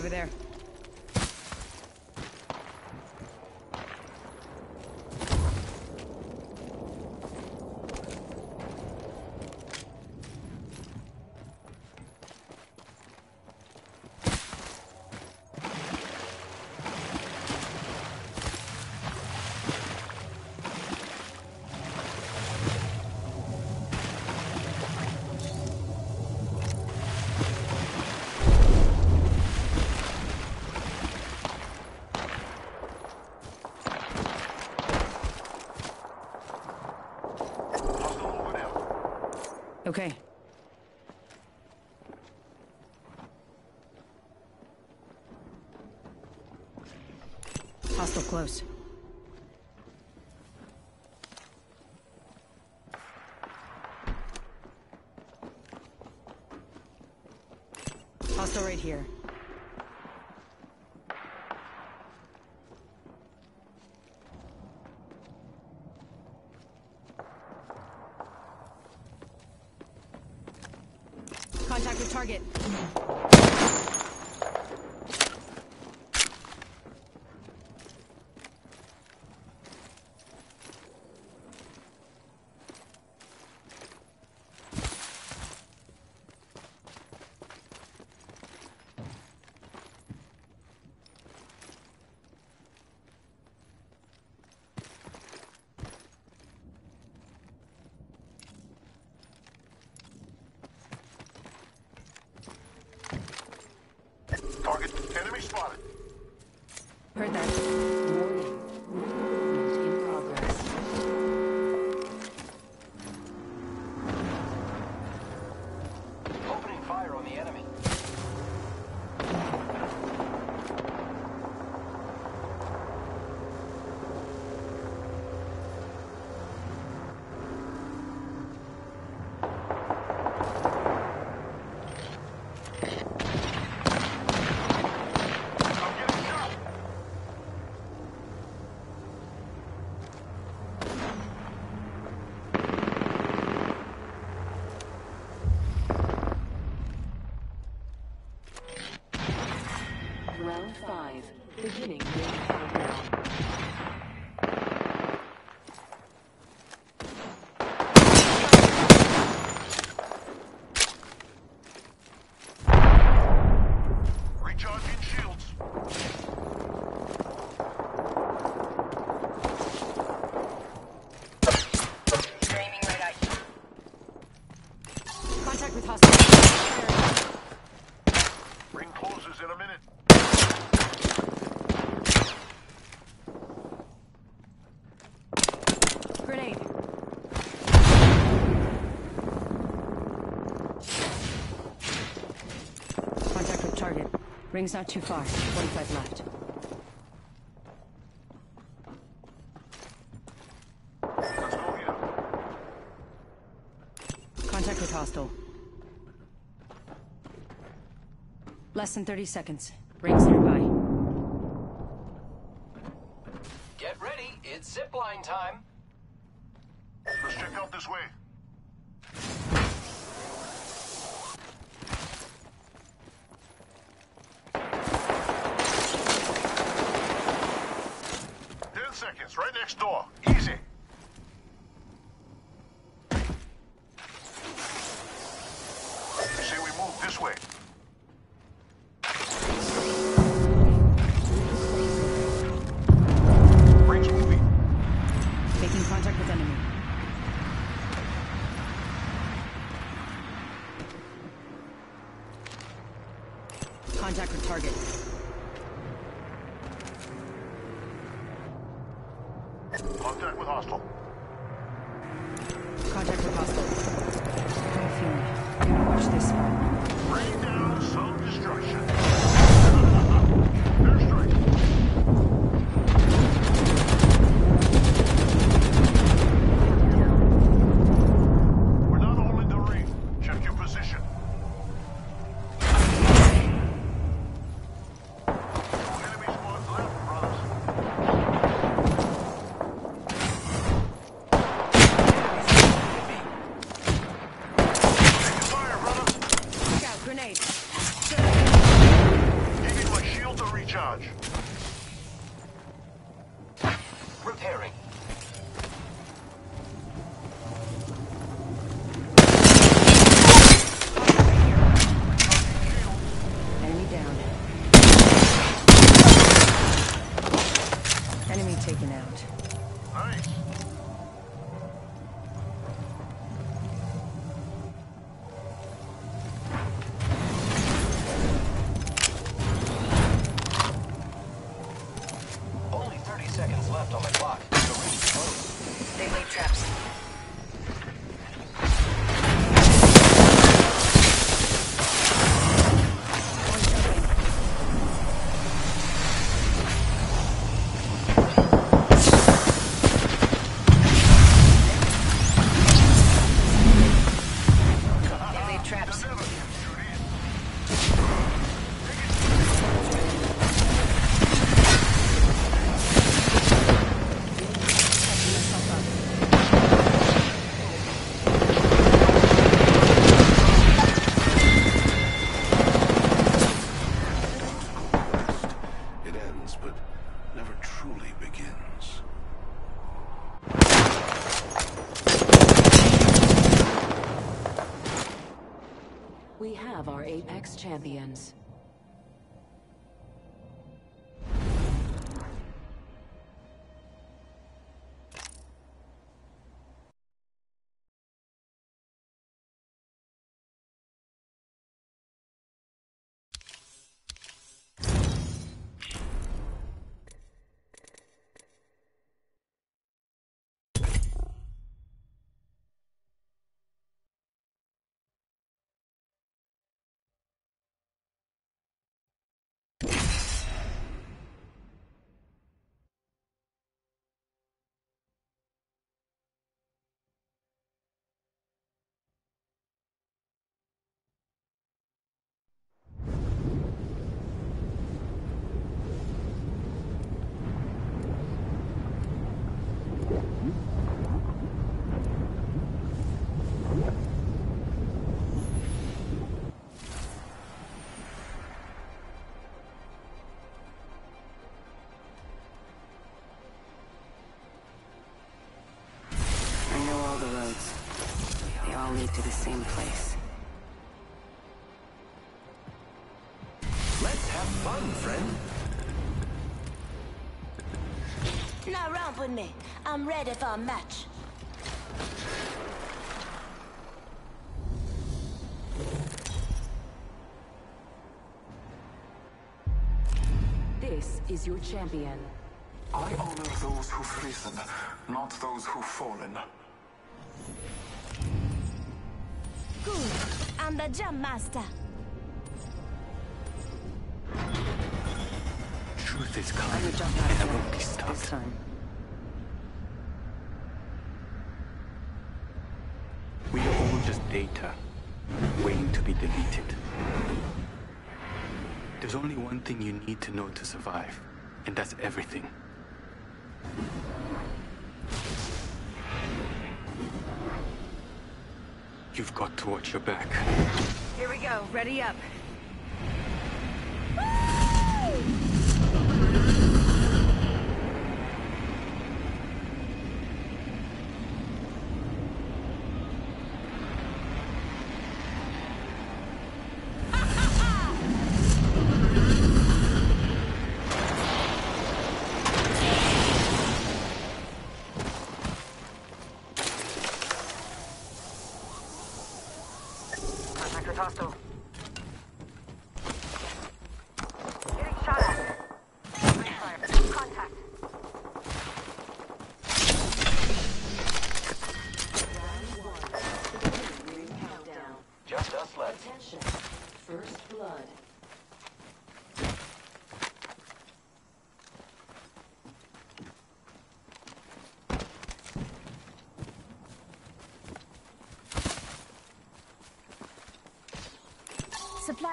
over there. close. Hostile right here. Contact with target. Ring's not too far. 25 left. Contact with hostile. Less than 30 seconds. Ring's nearby. Get ready. It's zipline time. Let's check out this way. It's right next door. Easy. The same place. Let's have fun, friend. Now romp with me. I'm ready for a match. This is your champion. I honor those who've risen, not those who've fallen. Good. I'm the jump master. Truth is I'm coming, the jump master. and I won't be This stopped. time. We are all just data, waiting to be deleted. There's only one thing you need to know to survive, and that's everything. You've got to watch your back. Here we go. Ready up. Contact with hostile. Getting shot at. Fire. Contact. Countdown. Just us left. Attention. First blood. Supply bin here. Keep eyes on the new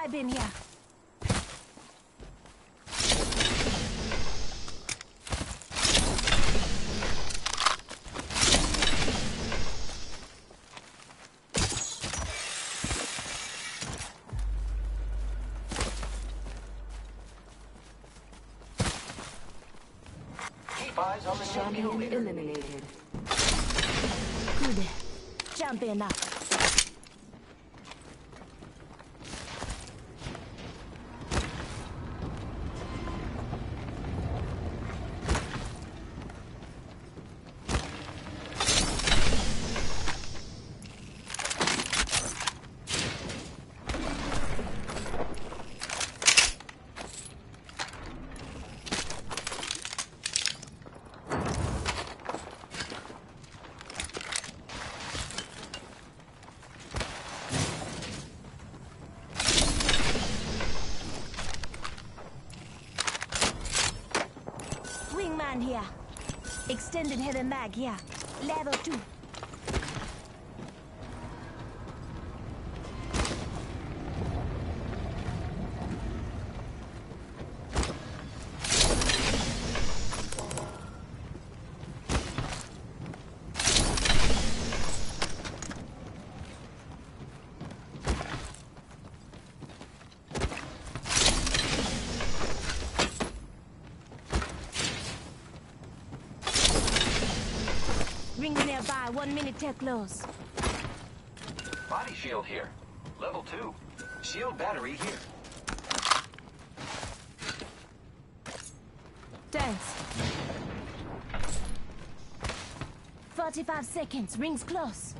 kill Champion leader. eliminated. Good. Jump in now. Extended heavy mag, yeah. Level 2. One minute till close. Body shield here. Level 2. Shield battery here. Thanks. 45 seconds, rings close.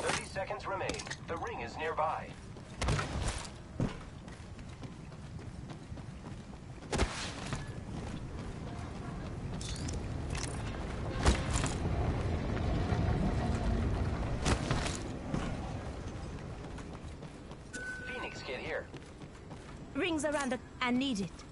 Thirty seconds remain. The ring is nearby. Phoenix kit here. Rings around the... I need it.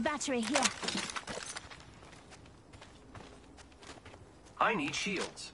Battery here. I need shields.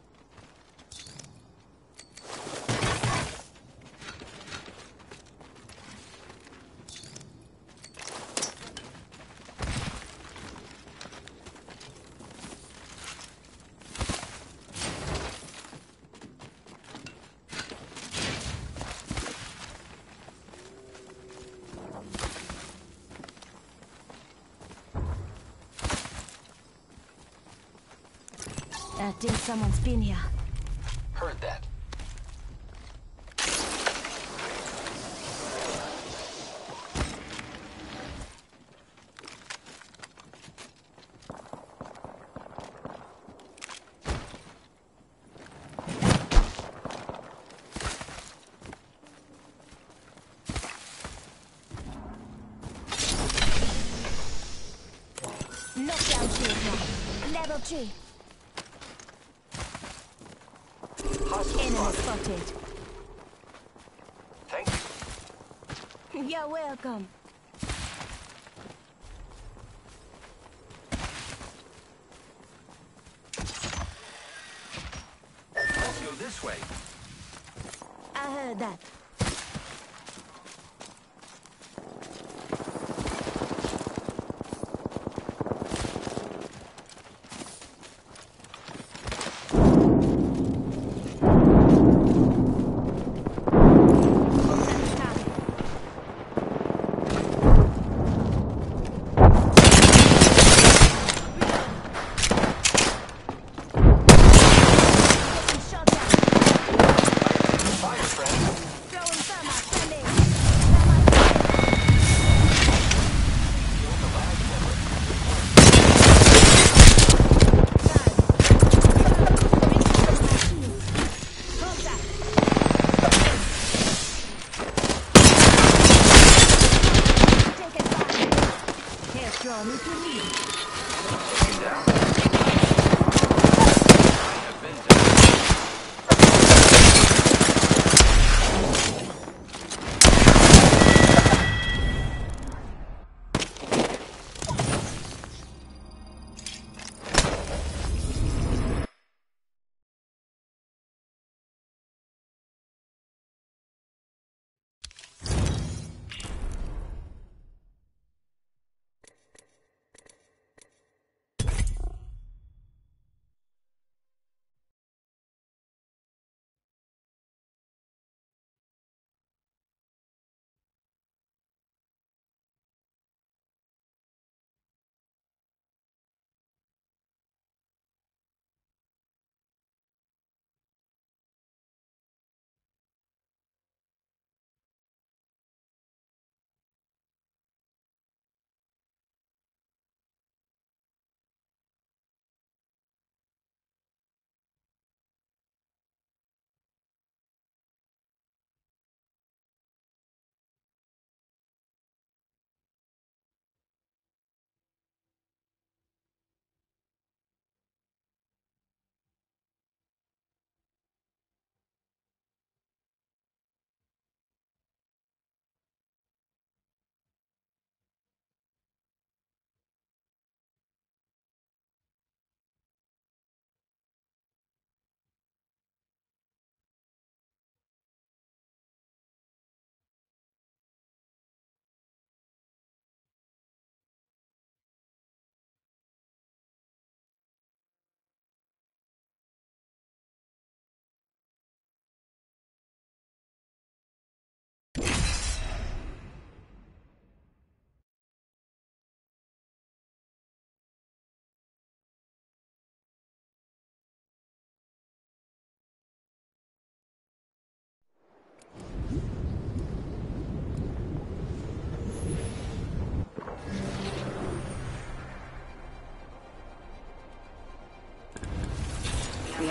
I think someone's been here. Heard that. Knockdown shield now. Level 3. Hostile Spotted. Thank you. You're welcome. Let's go this way. I heard that.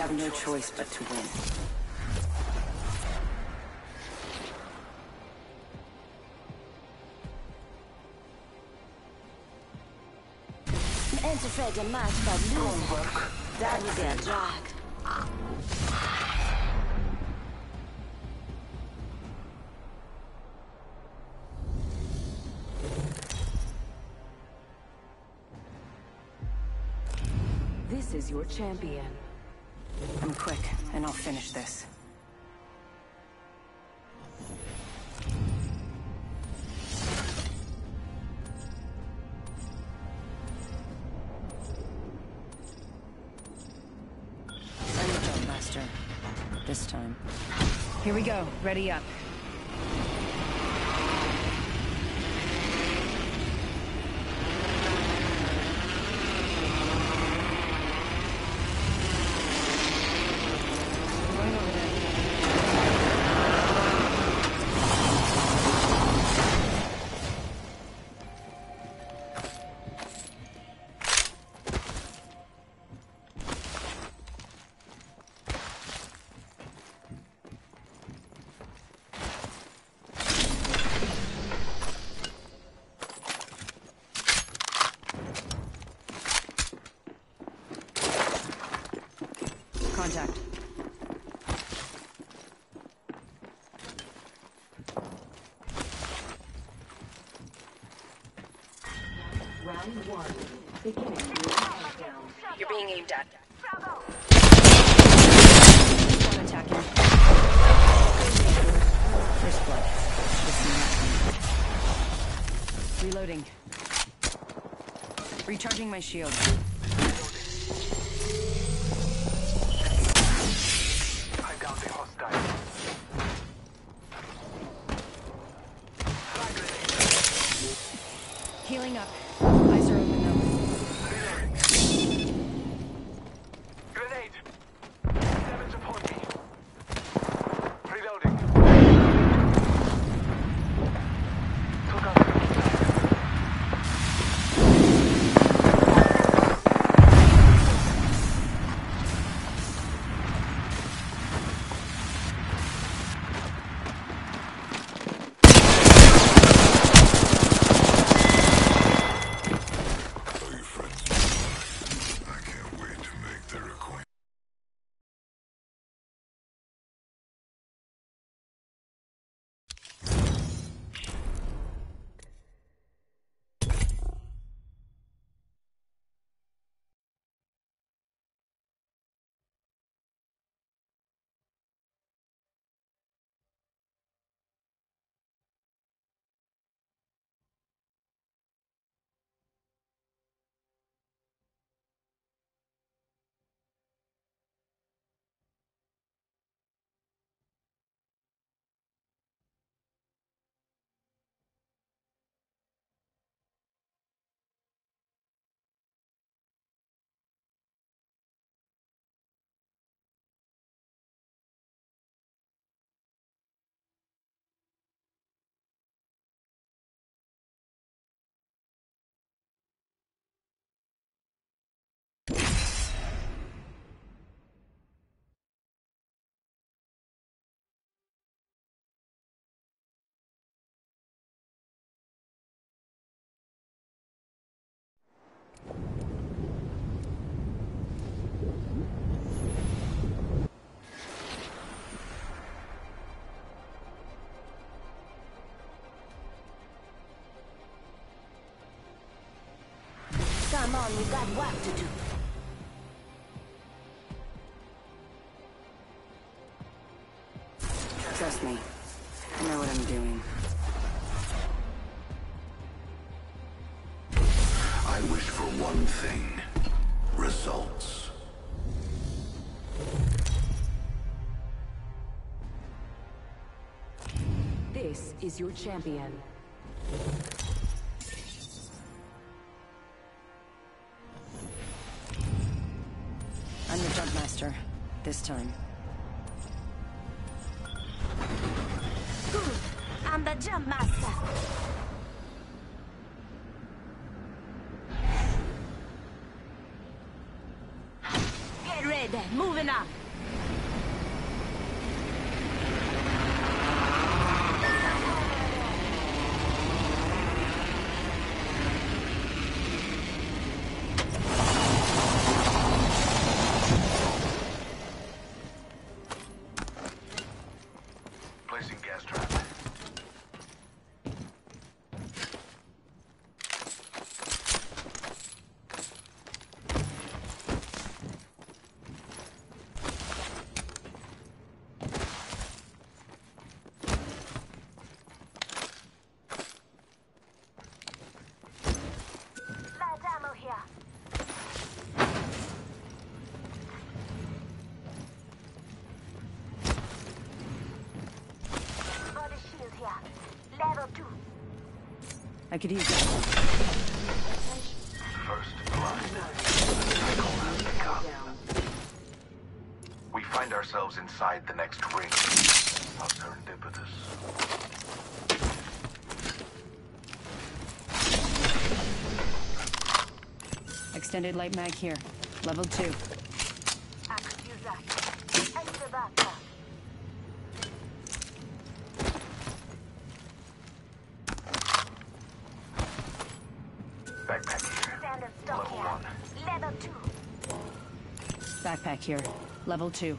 Have no choice but to win. Of much but losing. That was their drag. This is your champion. I'm quick, and I'll finish this. Master. This time. Here we go. Ready up. You're being aimed at. One attacking. First blood. Reloading. Recharging my shield. On, we got work to do. Trust me. I know what I'm doing. I wish for one thing. Results. This is your champion. I'm the jump master. This time. I'm the jump master. Get ready, moving up. I could use that. We find ourselves inside the next ring serendipitous. Extended light mag here. Level 2. secure. Level 2.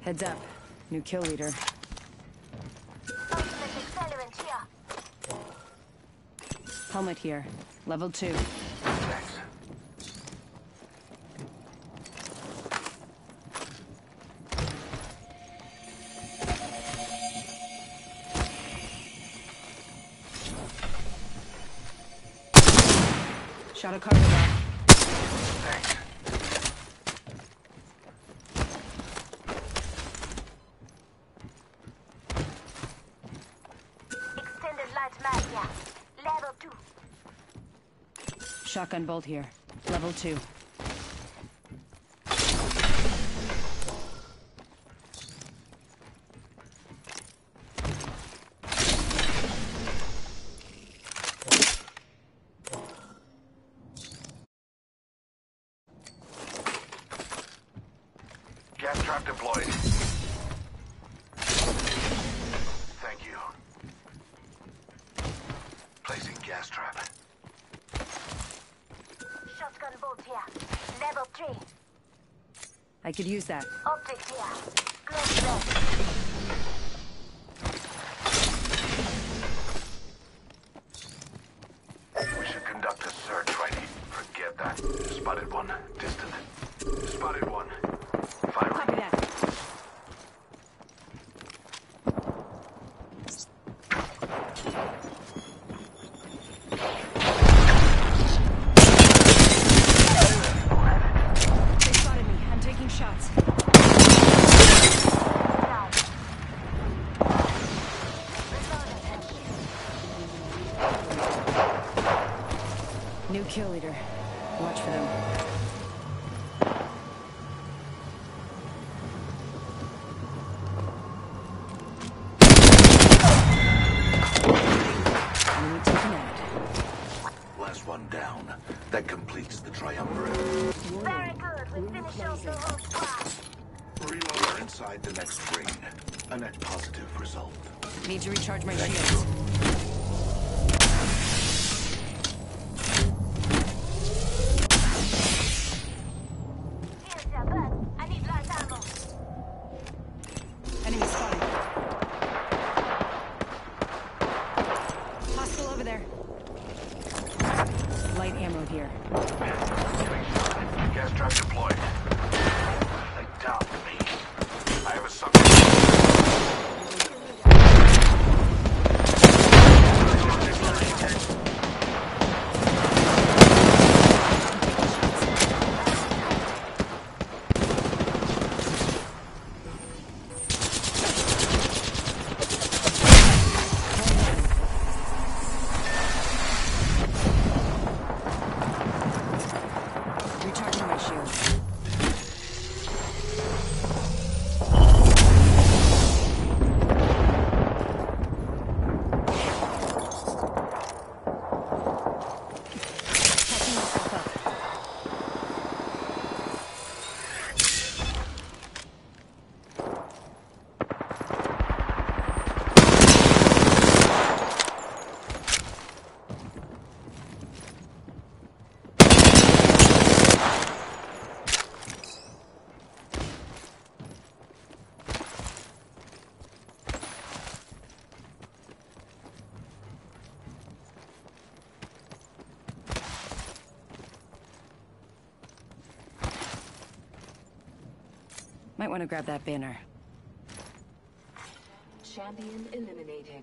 Heads up. New kill leader. Helmet here. Level 2. Shotgun bolt here. Level 2. Could use that. Optics here. Down. That completes the triumvirate. Very good. We finish off the whole squad. We're inside the next ring. A net positive result. Need to recharge my shields. Here's your bud. I need light ammo. Enemy spotted. Hostile over there. Light ammo here. Gas trap deployed. They downed me. I have a sucker. Recharging my shields. Might want to grab that banner. Champion eliminated.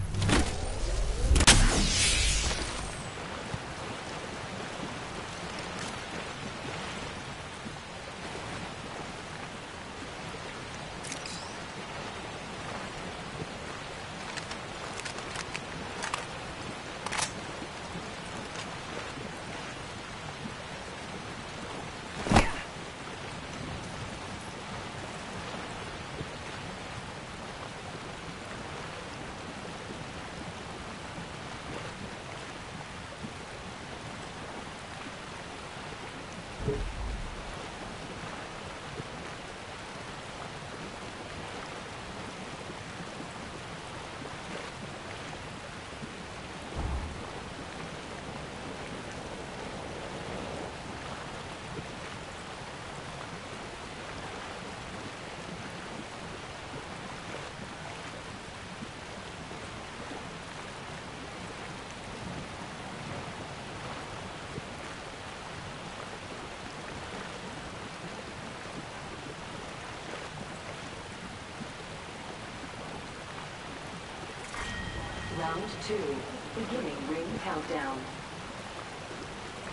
Round two. Beginning ring countdown.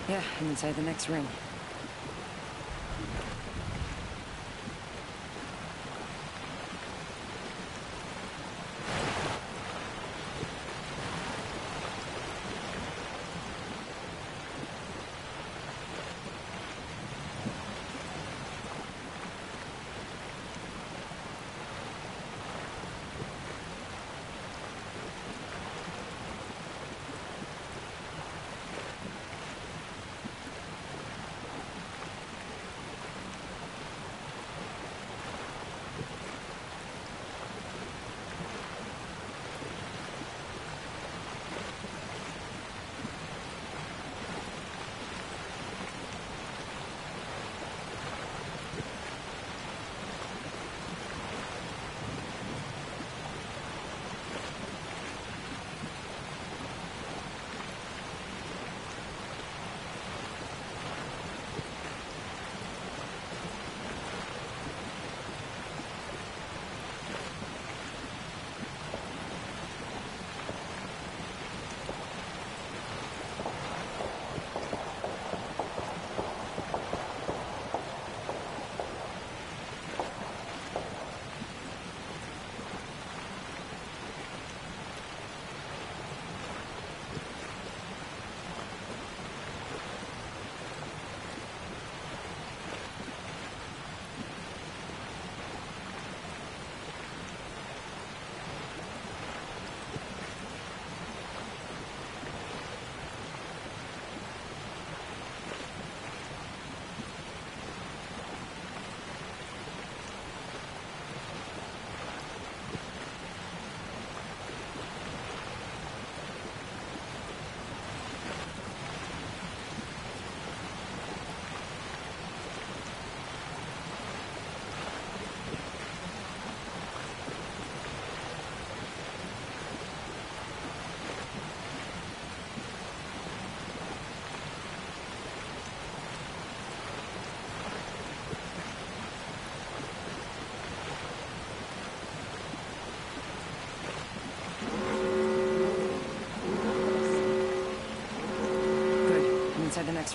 Yeah, I'm inside the next ring.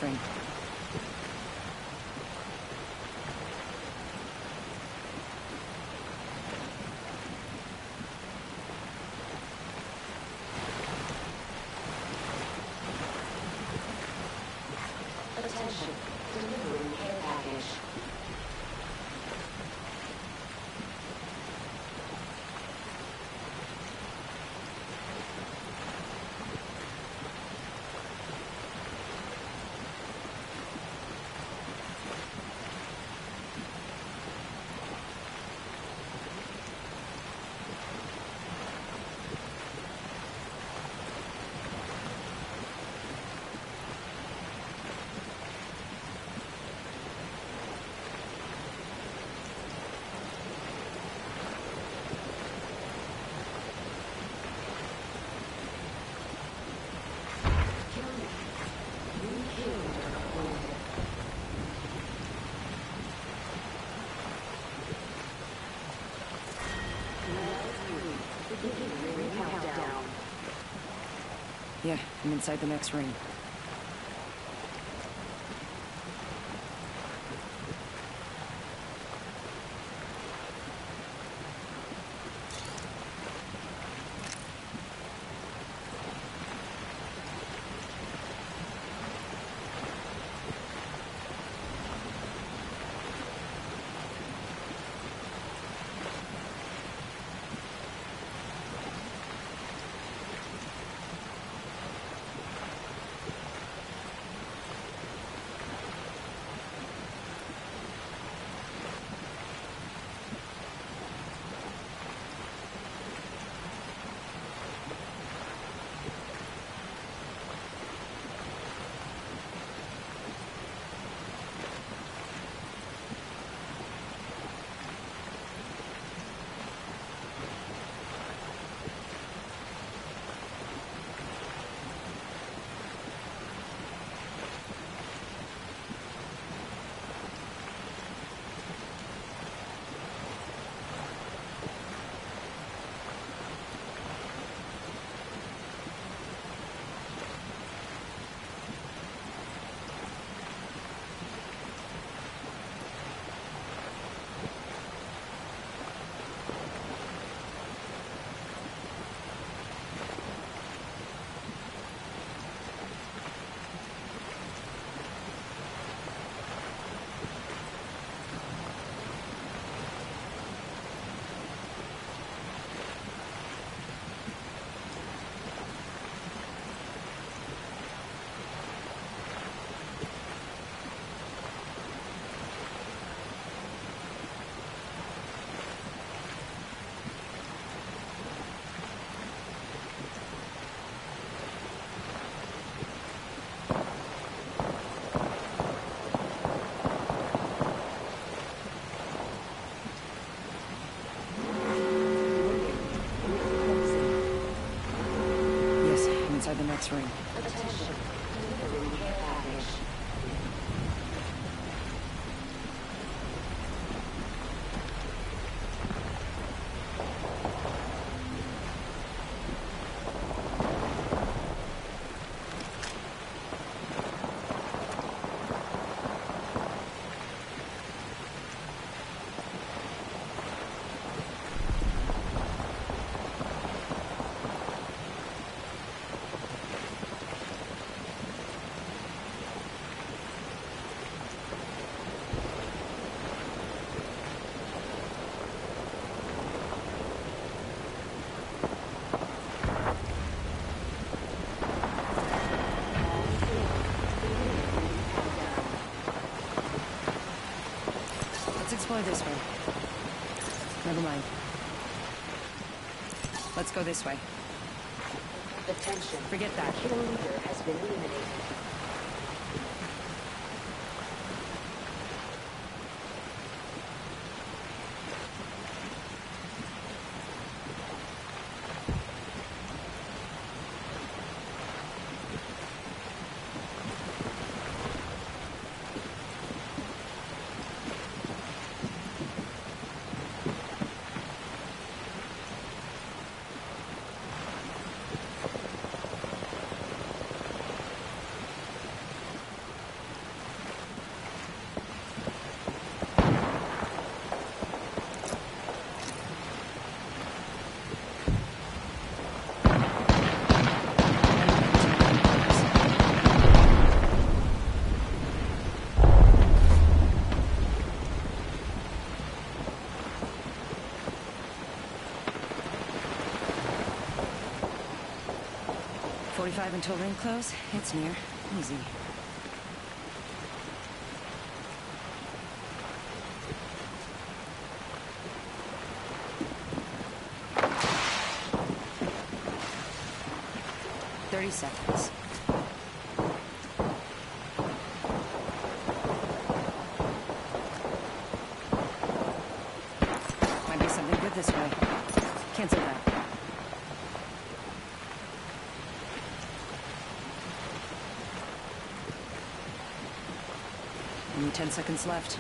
I'm inside the next ring. Attention. Delivering care package. Yeah, I'm inside the next ring. Explore this way. Never mind. Let's go this way. Attention. Forget that. Kill leader has been eliminated. Forty-five until ring close. It's near. Easy. Thirty seconds. Might be something good this way. Cancel that. Only ten seconds left.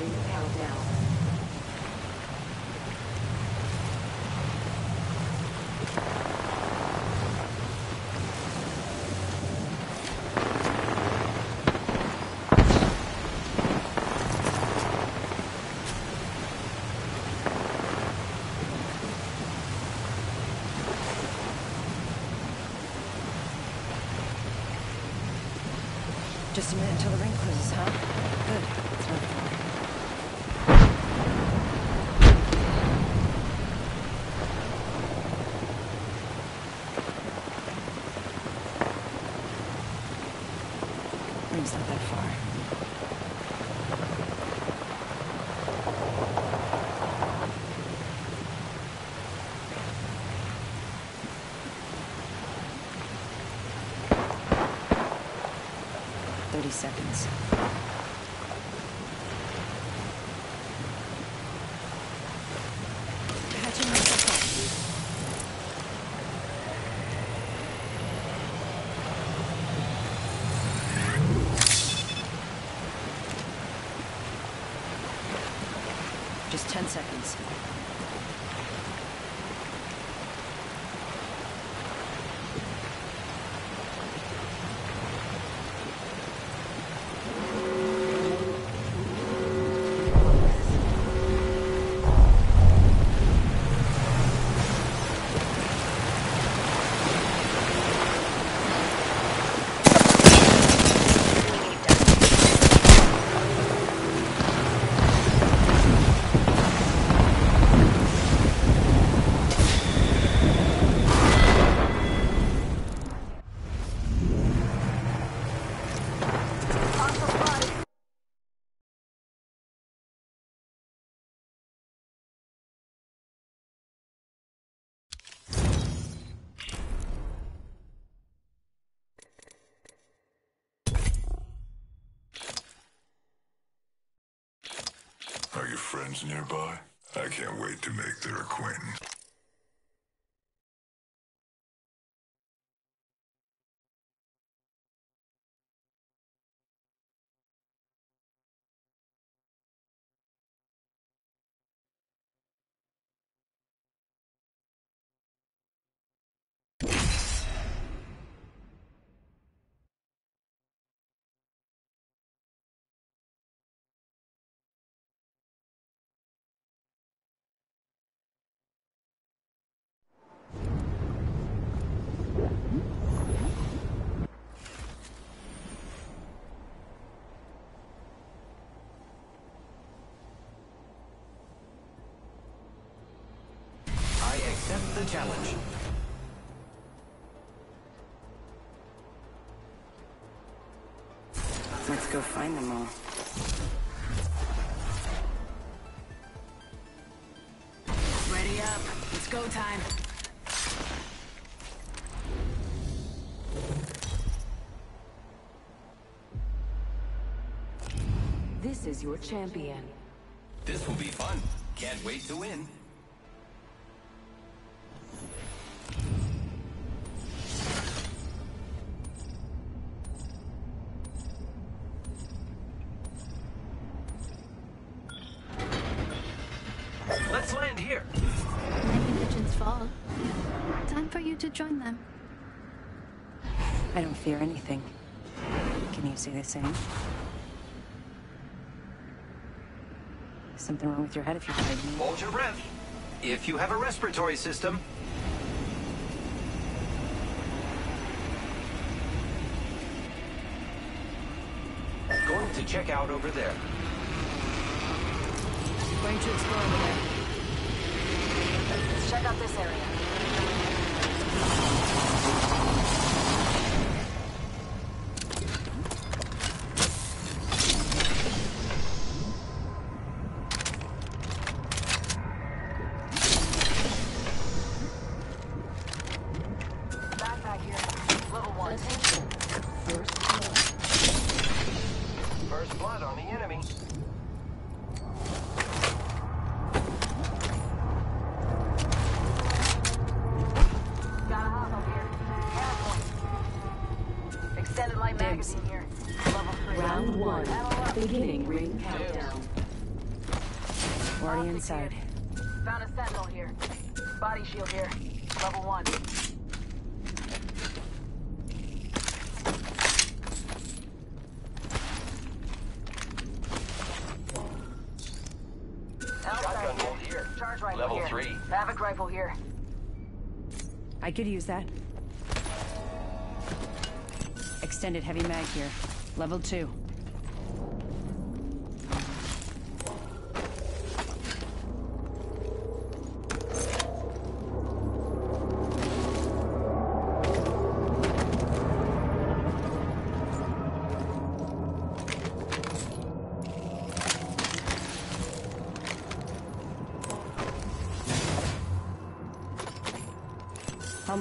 Ring countdown. Just a minute until the ring closes, huh? Good. That's what I thought. Ring's not that far. Thirty seconds. Just ten seconds. Friends nearby? I can't wait to make their acquaintance. Challenge. Let's go find them all. Ready up. It's go time. This is your champion. This will be fun. Can't wait to win. Can you say the same? Something wrong with your head if you fight me. Hold your breath. If you have a respiratory system. Going to check out over there. Going to explore over there. Let's check out this area. Could use that. Extended heavy mag here. Level 2.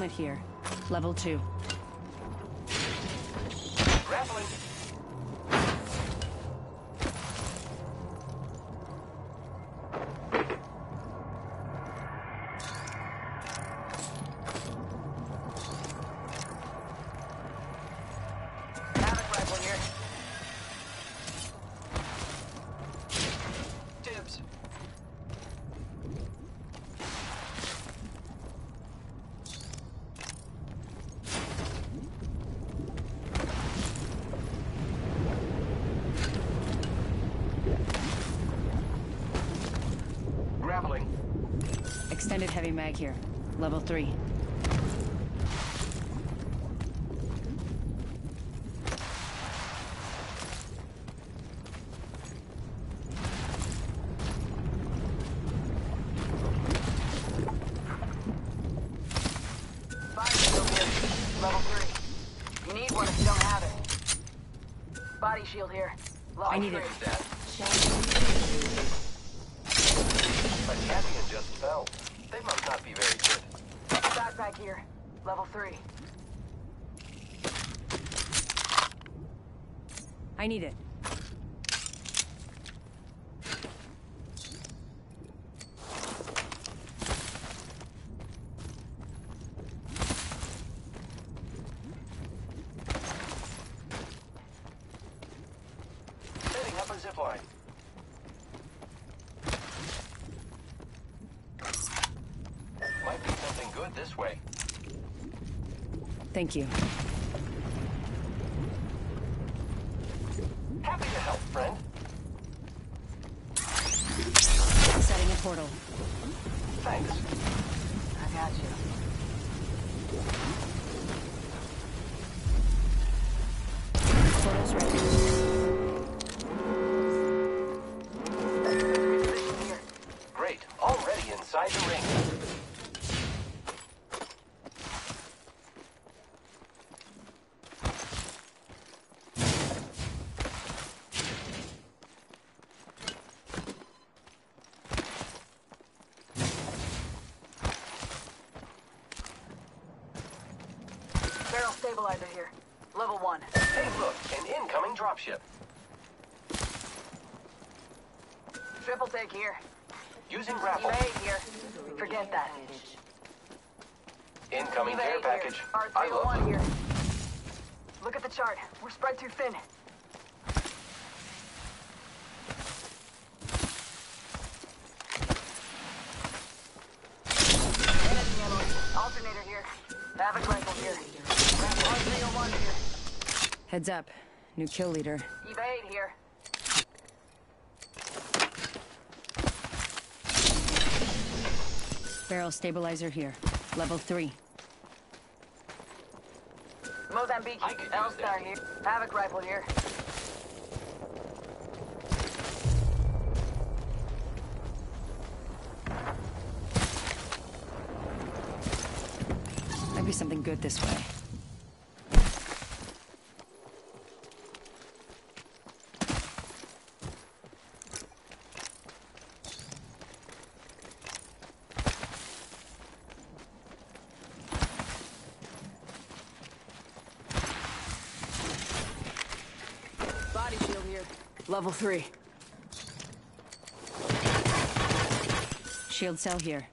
Helmet here. Level 2. Here. Level 3. Body shield here. Level three. You need one if you don't have it. Body shield here. Level I need three. it. That. A champion just fell. They must not be very good. Backpack here. Level three. I need it. Setting up a zip line. Might be something good this way. Thank you. Happy to help, friend. Setting a portal. Thanks. I got you. Portal's ready. Stabilizer here. Level one. Hey, look, an incoming dropship. Triple take here. Using grapple. EVA-8 here. Forget that. Incoming care EVA-8 here. package. I R301 love them. here. Look at the chart. We're spread too thin. Heads up. New kill leader. EVA-8 here. Barrel stabilizer here. Level 3. Mozambique. I L-Star here. Havoc rifle here. Might be something good this way. Body shield here. Level three. Shield cell here.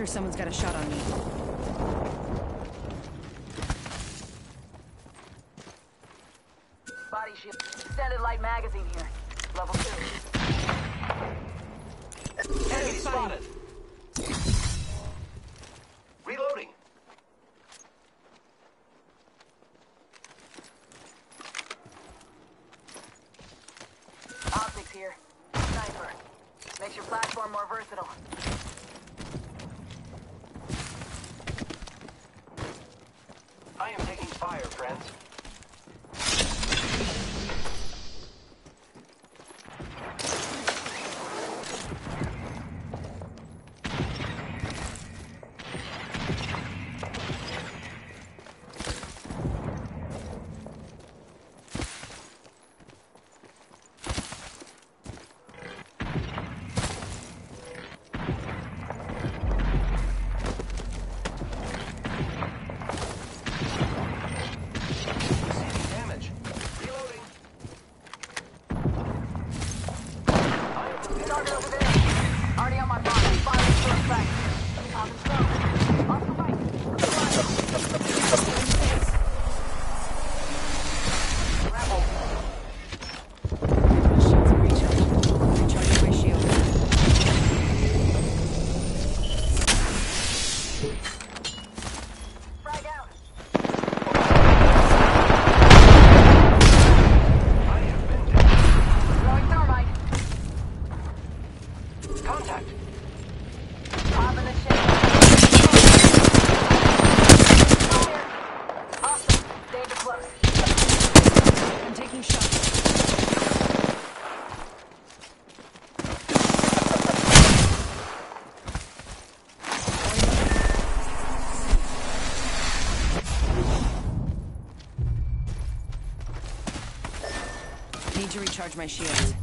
sure someone's got a shot on me. Body shield. Extended light magazine here. recharge my shields.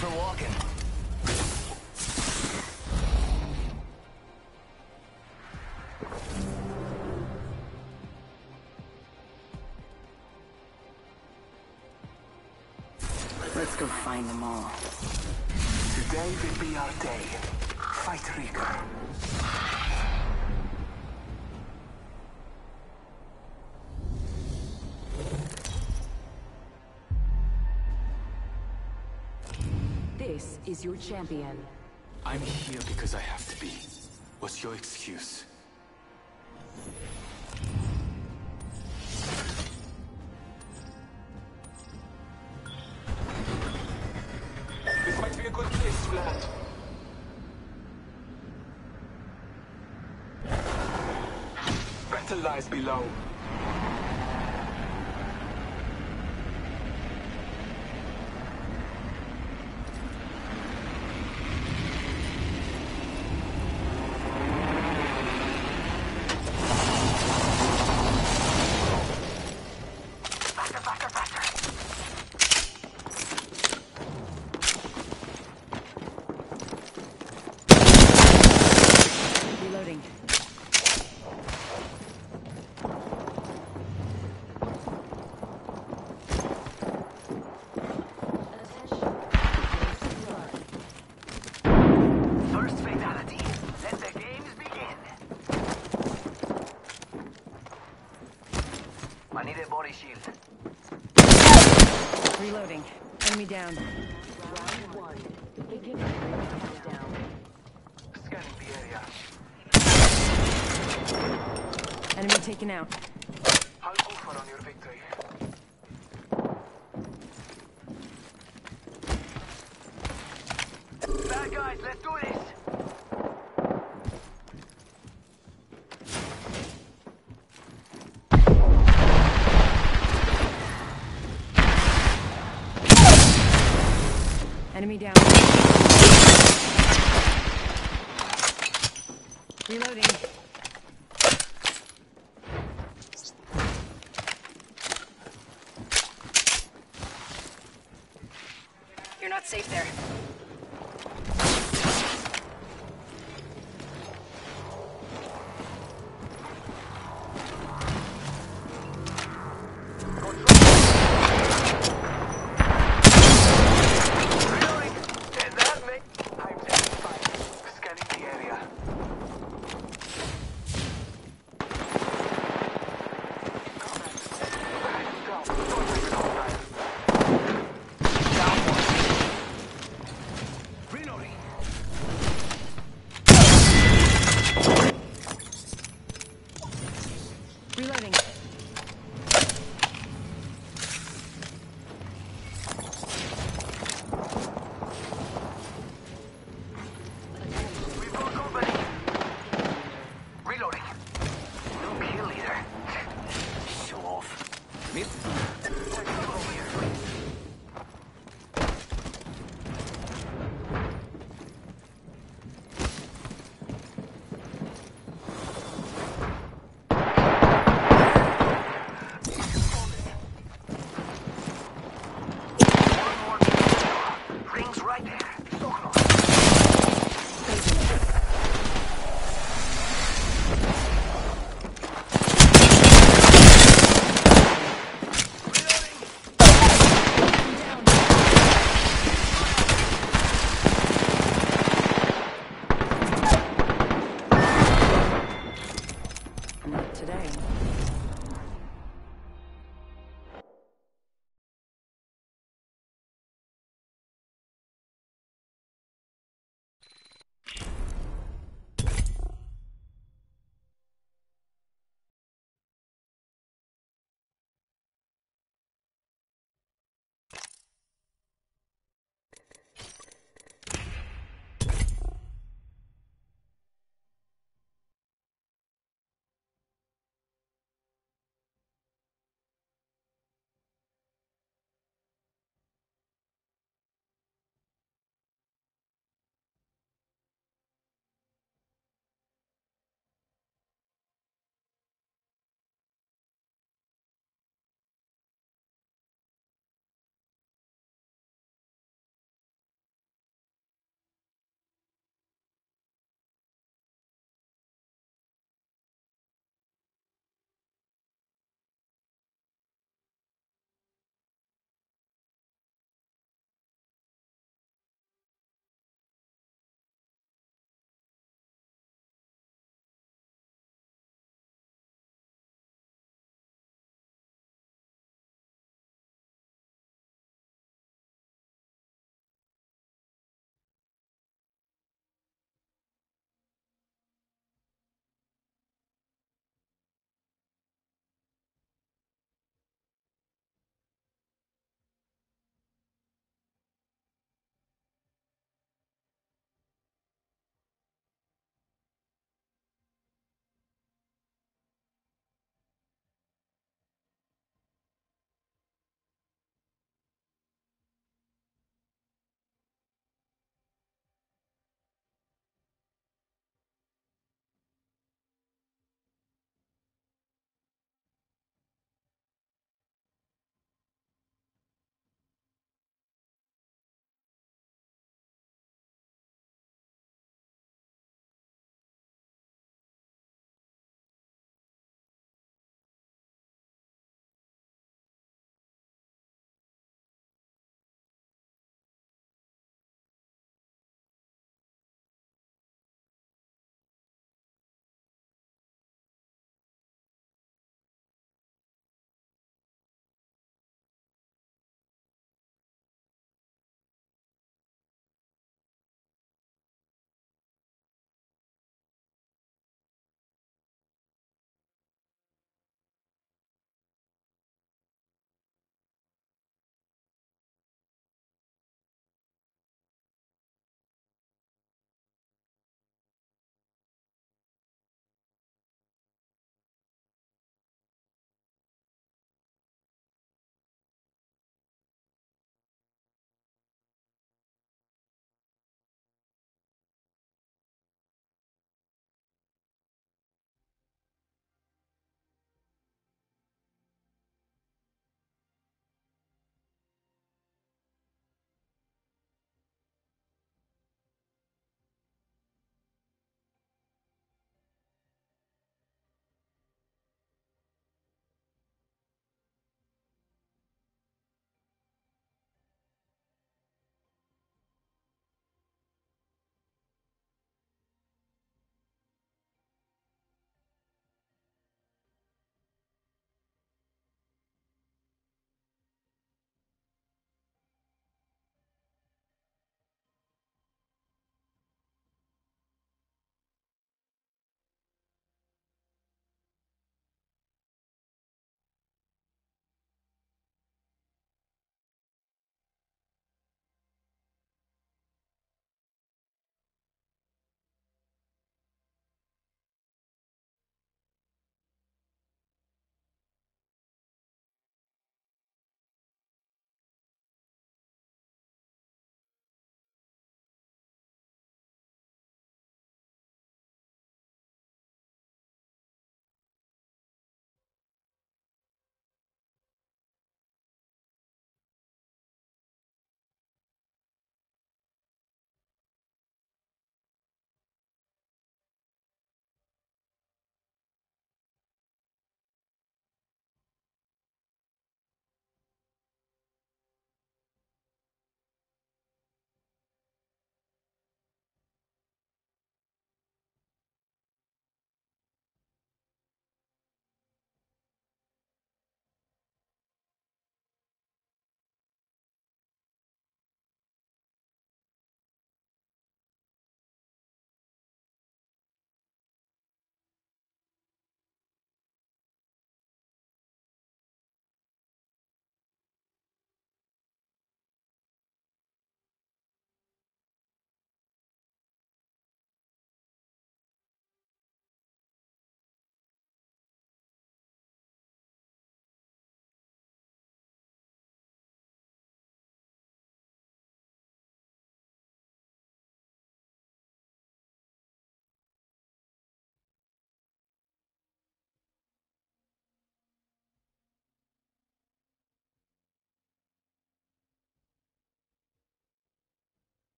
for walking. Let's go find them all. Today will be our day. Fight Rico. is your champion. I'm here because I have to be. What's your excuse? This might be a good place Vlad. Battle lies below. machine. Reloading. Enemy down. Round one. Beginning countdown. Scanning the area. Enemy taken out.